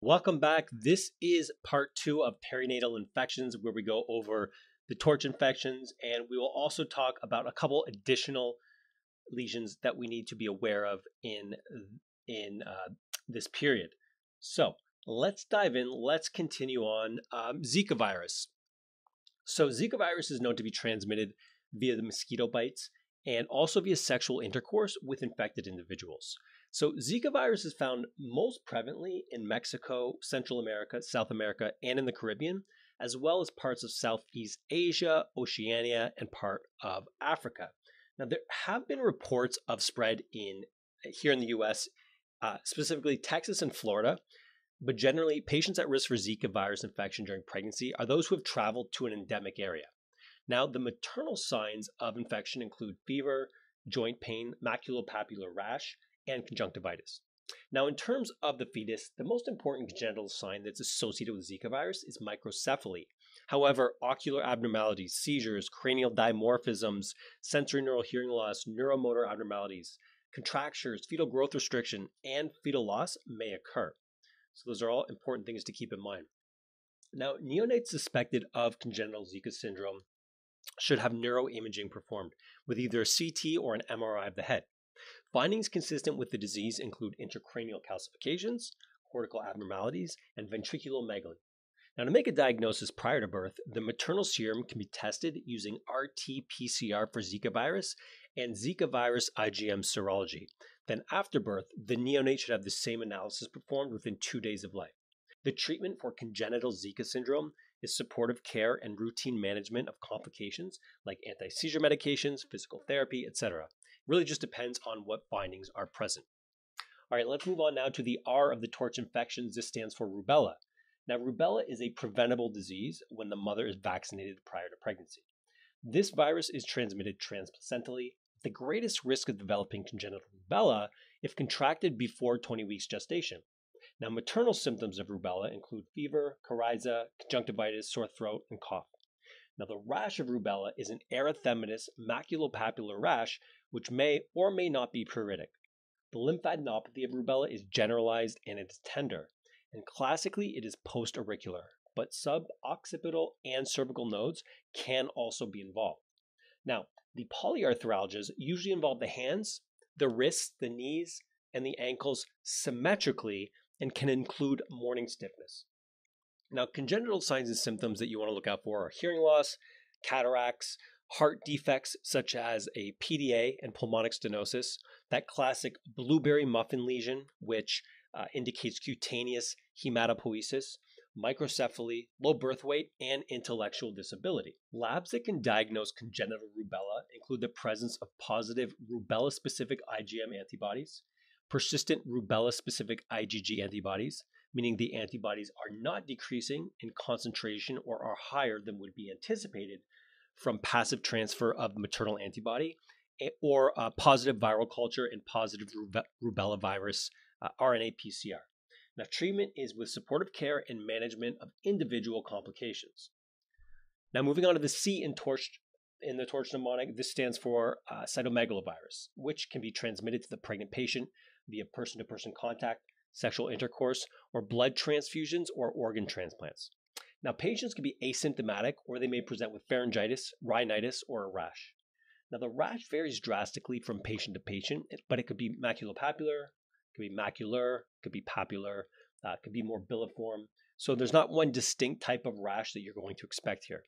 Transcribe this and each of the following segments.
Welcome back. This is part two of perinatal infections, where we go over the torch infections, and we will also talk about a couple additional lesions that we need to be aware of in in uh, this period. So let's dive in. Let's continue on um, Zika virus. So Zika virus is known to be transmitted via the mosquito bites and also via sexual intercourse with infected individuals. So, Zika virus is found most prevalently in Mexico, Central America, South America, and in the Caribbean, as well as parts of Southeast Asia, Oceania, and part of Africa. Now, there have been reports of spread in here in the U.S., uh, specifically Texas and Florida. But generally, patients at risk for Zika virus infection during pregnancy are those who have traveled to an endemic area. Now, the maternal signs of infection include fever, joint pain, maculopapular rash, and conjunctivitis. Now, in terms of the fetus, the most important congenital sign that's associated with Zika virus is microcephaly. However, ocular abnormalities, seizures, cranial dysmorphisms, sensory neural hearing loss, neuromotor abnormalities, contractures, fetal growth restriction, and fetal loss may occur. So, those are all important things to keep in mind. Now, neonates suspected of congenital Zika syndrome should have neuroimaging performed with either a CT or an MRI of the head. Findings consistent with the disease include intracranial calcifications, cortical abnormalities, and ventriculomegaly. Now, to make a diagnosis prior to birth, the maternal serum can be tested using RT PCR for Zika virus and Zika virus IgM serology. Then, after birth, the neonate should have the same analysis performed within two days of life. The treatment for congenital Zika syndrome is supportive care and routine management of complications like anti seizure medications, physical therapy, etc. Really just depends on what bindings are present. All right, let's move on now to the R of the torch infections. This stands for rubella. Now, rubella is a preventable disease when the mother is vaccinated prior to pregnancy. This virus is transmitted transplacentally, the greatest risk of developing congenital rubella if contracted before 20 weeks gestation. Now, maternal symptoms of rubella include fever, coryza, conjunctivitis, sore throat, and cough. Now, the rash of rubella is an erythematous maculopapular rash which may or may not be pruritic. The lymphadenopathy of rubella is generalized and it is tender, and classically it is post-auricular, but suboccipital and cervical nodes can also be involved. Now, the polyarthralgias usually involve the hands, the wrists, the knees, and the ankles symmetrically and can include morning stiffness. Now, congenital signs and symptoms that you want to look out for are hearing loss, cataracts, heart defects such as a PDA and pulmonic stenosis, that classic blueberry muffin lesion, which uh, indicates cutaneous hematopoiesis, microcephaly, low birth weight, and intellectual disability. Labs that can diagnose congenital rubella include the presence of positive rubella specific IgM antibodies, persistent rubella specific IgG antibodies, meaning the antibodies are not decreasing in concentration or are higher than would be anticipated from passive transfer of maternal antibody or uh, positive viral culture and positive rubella virus uh, RNA PCR. Now, treatment is with supportive care and management of individual complications. Now, moving on to the C in torch in the torch mnemonic, this stands for uh, cytomegalovirus, which can be transmitted to the pregnant patient via person-to-person contact, sexual intercourse, or blood transfusions or organ transplants. Now, patients can be asymptomatic or they may present with pharyngitis, rhinitis, or a rash. Now, the rash varies drastically from patient to patient, but it could be maculopapular, could be macular, could be papular, uh, could be morbilliform. So there's not one distinct type of rash that you're going to expect here.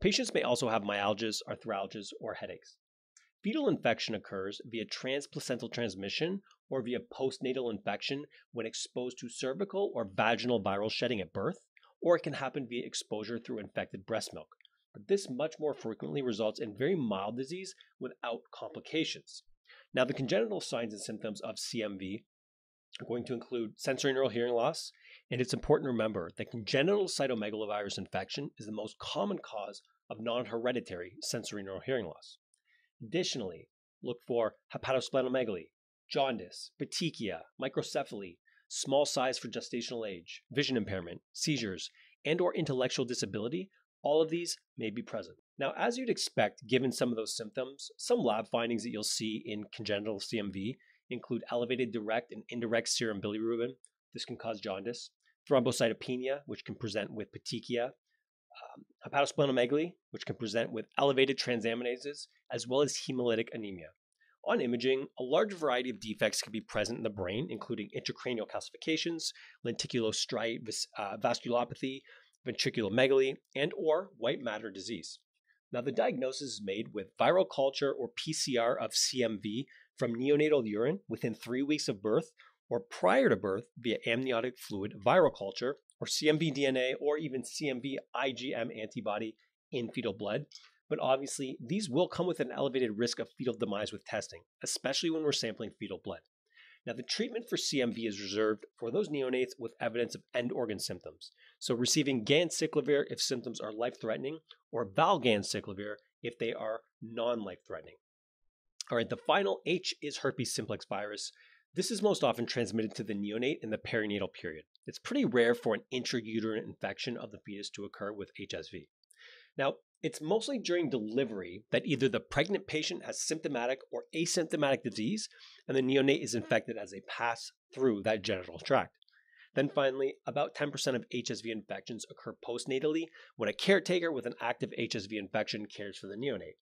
Patients may also have myalgias, arthralgias, or headaches. Fetal infection occurs via transplacental transmission or via postnatal infection when exposed to cervical or vaginal viral shedding at birth, or it can happen via exposure through infected breast milk. But this much more frequently results in very mild disease without complications. Now, the congenital signs and symptoms of CMV are going to include sensory neural hearing loss, and it's important to remember that congenital cytomegalovirus infection is the most common cause of non hereditary sensory neural hearing loss. Additionally, look for hepatosplenomegaly, jaundice, petechia, microcephaly, small size for gestational age, vision impairment, seizures, and or intellectual disability, all of these may be present. Now, as you'd expect, given some of those symptoms, some lab findings that you'll see in congenital CMV include elevated direct and indirect serum bilirubin. This can cause jaundice. thrombocytopenia, which can present with petechia, um, hepatosplenomegaly, which can present with elevated transaminases, as well as hemolytic anemia. On imaging, a large variety of defects can be present in the brain, including intracranial calcifications, lenticulostriate uh, vasculopathy, ventriculomegaly, and or white matter disease. Now, the diagnosis is made with viral culture or PCR of CMV from neonatal urine within three weeks of birth or prior to birth via amniotic fluid viral culture or CMV DNA or even CMV IgM antibody in fetal blood but obviously, these will come with an elevated risk of fetal demise with testing, especially when we're sampling fetal blood. Now, the treatment for CMV is reserved for those neonates with evidence of end organ symptoms. So, receiving ganciclovir if symptoms are life threatening, or valganciclovir if they are non life threatening. All right, the final H is herpes simplex virus. This is most often transmitted to the neonate in the perinatal period. It's pretty rare for an intrauterine infection of the fetus to occur with HSV. Now, it's mostly during delivery that either the pregnant patient has symptomatic or asymptomatic disease, and the neonate is infected as they pass through that genital tract. Then finally, about 10% of HSV infections occur postnatally when a caretaker with an active HSV infection cares for the neonate.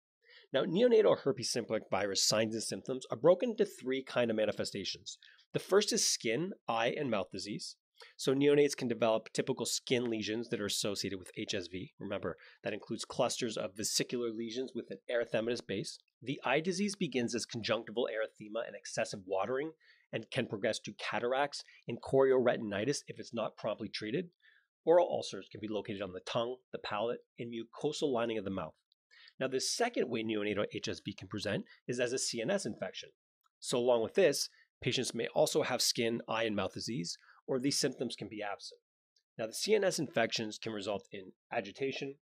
Now, neonatal herpes simplex virus signs and symptoms are broken into three kind of manifestations. The first is skin, eye, and mouth disease. So neonates can develop typical skin lesions that are associated with HSV. Remember, that includes clusters of vesicular lesions with an erythematous base. The eye disease begins as conjunctival erythema and excessive watering and can progress to cataracts and chorioretinitis if it's not promptly treated. Oral ulcers can be located on the tongue, the palate, and mucosal lining of the mouth. Now, the second way neonatal HSV can present is as a CNS infection. So, along with this, patients may also have skin, eye, and mouth disease, or these symptoms can be absent. Now, the CNS infections can result in agitation,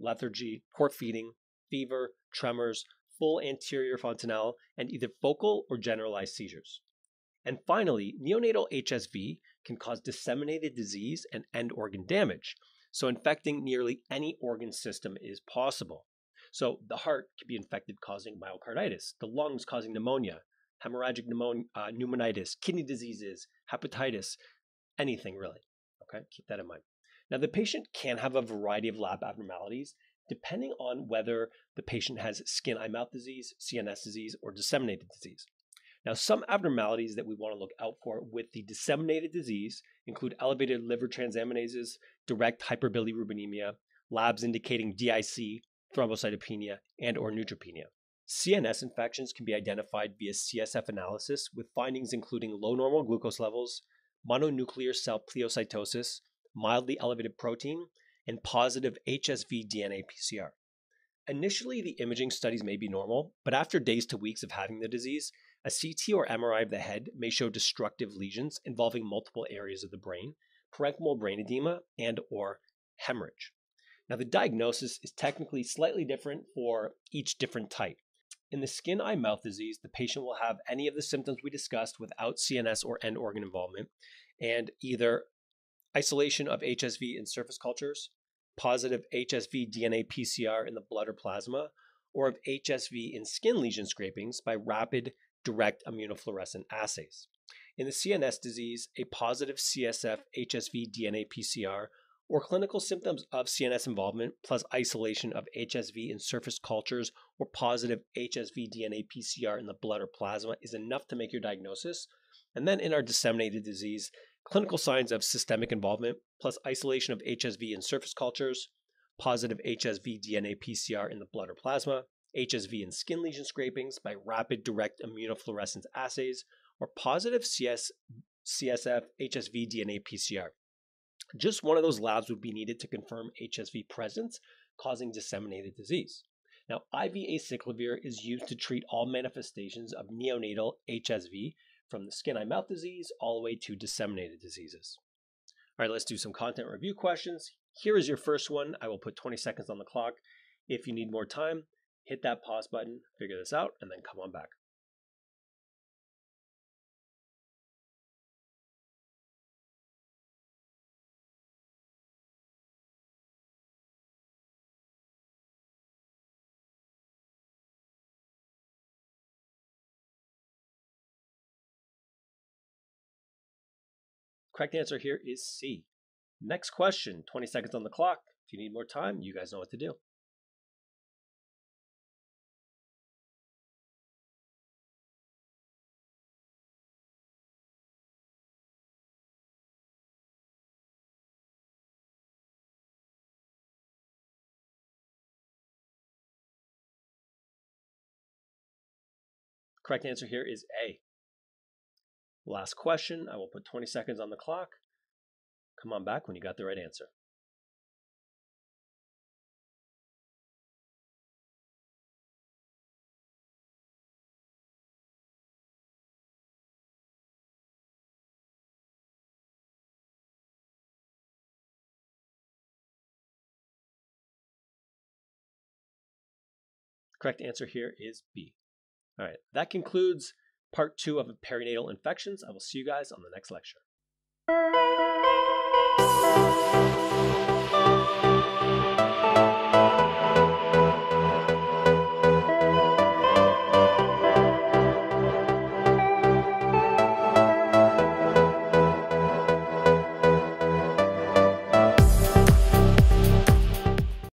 lethargy, poor feeding, fever, tremors, full anterior fontanelle, and either focal or generalized seizures. And finally, neonatal HSV can cause disseminated disease and end organ damage. So, infecting nearly any organ system is possible. So, the heart can be infected, causing myocarditis, the lungs causing pneumonia, hemorrhagic uh, pneumonitis, kidney diseases, hepatitis, anything really. Okay, keep that in mind. Now, the patient can have a variety of lab abnormalities depending on whether the patient has skin eye mouth disease, CNS disease, or disseminated disease. Now, some abnormalities that we want to look out for with the disseminated disease include elevated liver transaminases, direct hyperbilirubinemia, labs indicating DIC, thrombocytopenia, and or neutropenia. CNS infections can be identified via CSF analysis with findings including low normal glucose levels, mononuclear cell pleocytosis, mildly elevated protein, and positive HSV DNA PCR. Initially, the imaging studies may be normal, but after days to weeks of having the disease, a CT or MRI of the head may show destructive lesions involving multiple areas of the brain, parenchymal brain edema, and or hemorrhage. Now, the diagnosis is technically slightly different for each different type. In the skin eye mouth disease, the patient will have any of the symptoms we discussed without CNS or end organ involvement, and either isolation of HSV in surface cultures, positive HSV DNA PCR in the blood or plasma, or of HSV in skin lesion scrapings by rapid direct immunofluorescent assays. In the CNS disease, a positive CSF HSV DNA PCR or clinical symptoms of CNS involvement plus isolation of HSV in surface cultures or positive HSV DNA PCR in the blood or plasma is enough to make your diagnosis. And then in our disseminated disease, clinical signs of systemic involvement plus isolation of HSV in surface cultures, positive HSV DNA PCR in the blood or plasma, HSV in skin lesion scrapings by rapid direct immunofluorescence assays, or positive CS, CSF HSV DNA PCR. Just one of those labs would be needed to confirm HSV presence causing disseminated disease. Now, IV acyclovir is used to treat all manifestations of neonatal HSV from the skin eye mouth disease all the way to disseminated diseases. All right, let's do some content review questions. Here is your first one. I will put 20 seconds on the clock. If you need more time, hit that pause button, figure this out, and then come on back. Correct answer here is C. Next question 20 seconds on the clock. If you need more time, you guys know what to do. Correct answer here is A. Last question. I will put 20 seconds on the clock. Come on back when you got the right answer. Correct answer here is B. All right, that concludes part two of perinatal infections. I will see you guys on the next lecture.